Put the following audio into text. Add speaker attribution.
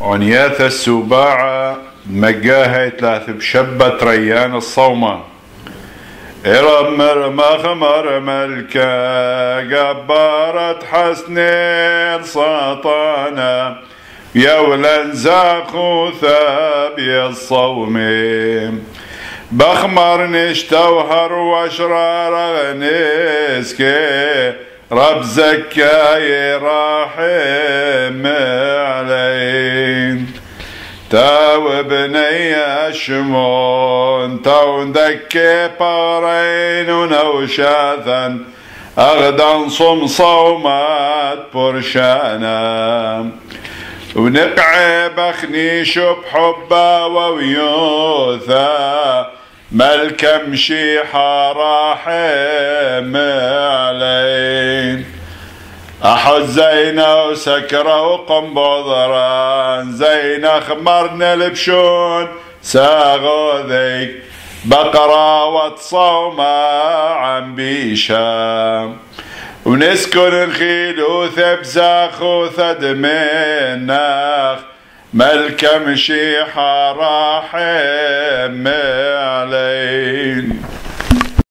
Speaker 1: عنياث السباعة مجاهة ثلاث بشبة ريان الصومة إرم مرمخ مرملكا جبارة حسنين سطانا يولا زاخو ثابي الصومي بخمر نشتوهر واشرار نسكي رب زكاي راحم علين تاو بني شمون تاو دكي بارين ونوشاثا أغدا صم صومات برشانا. ونقعي بخني شب حبا وويوثا. ملك مشيحة راحم علين أحد زينة وسكرة وقنبضران زينة خمرنا البشون ساغو ذيك بقرة وتصومة عم بيشام. ونسكن الخيل وثبزاخ وثدمناخ ملك مشيحة راحم علين